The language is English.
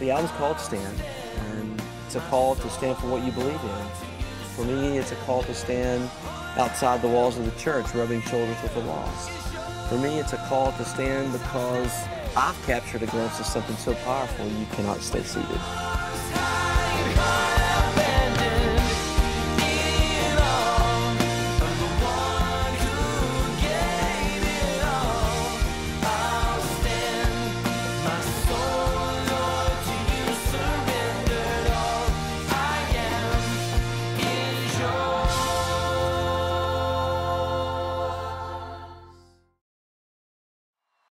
the album's called Stand, and it's a call to stand for what you believe in. For me, it's a call to stand outside the walls of the church, rubbing shoulders with the lost. For me, it's a call to stand because I've captured a glimpse of something so powerful you cannot stay seated.